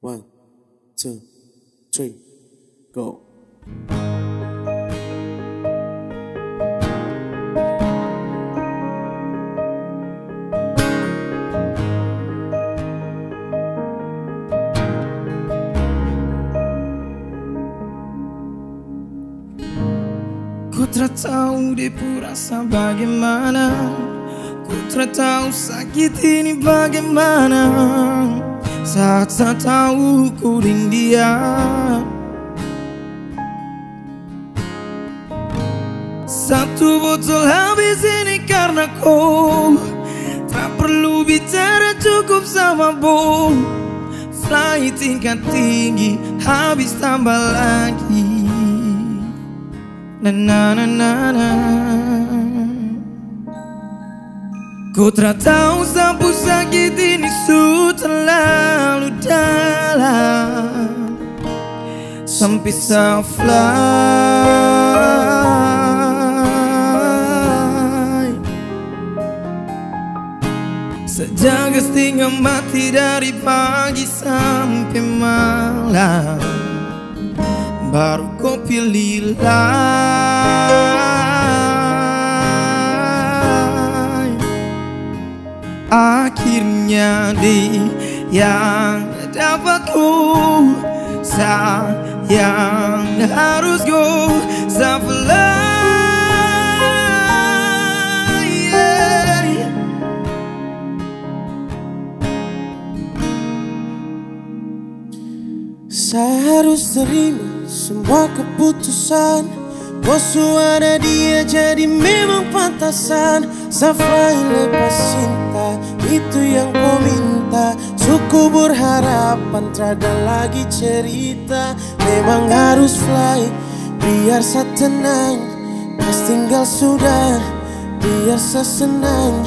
One, two, three, go. Ku tahu dia rasa bagaimana Ku tahu sakit ini bagaimana Saat tak tahu ku dia Satu botol habis ini karena kau. Tak perlu bicara cukup sama bom. Fly tingkat tinggi habis tambah lagi. Na na na na na. Ku tak tahu Saya fly Sejaga setengah mati dari pagi sampai malam Baru kau pilih lain. Akhirnya di yang dapat ku Sayang harus go Safely. Yeah. Saya harus terima semua keputusan. Bosu ada dia jadi memang pantasan. Safrai lepas cinta Itu yang kau minta Suku berharapan Terada lagi cerita. Memang harus fly Biar saya tenang. Pas tinggal sudah Biar saya senang.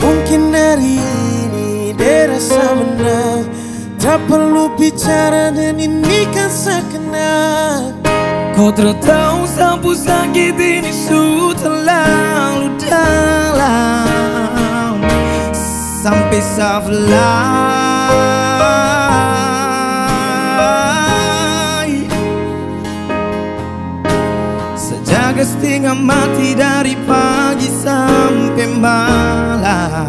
Mungkin hari ini Dia rasa menang. Tak perlu bicara dan ini kan sekenal Kau tak tahu sapu sakit ini sudah terlalu dalam. Sampai saya Sejaga setengah mati dari pagi sampai malam.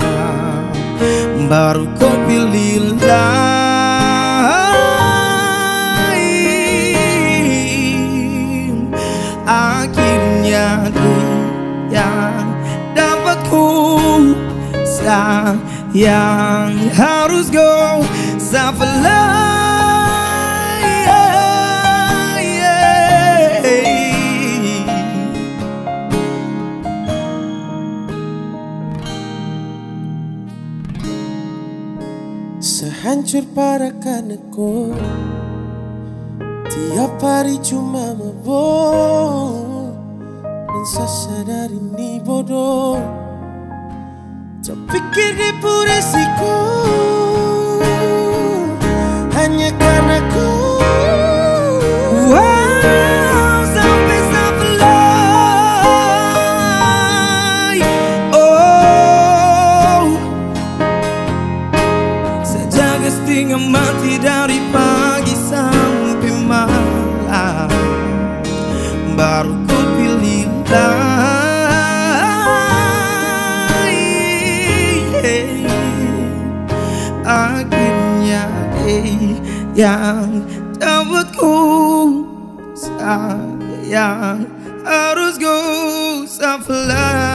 Baru kau pilih Sayang harus go Safely Sehancur para kaneko Tiap hari cuma mabok Dan saya sadar ini bodoh pikir dia resiko Hanya karena ku Oh mati dia yang dapat ku Sayang harus go fly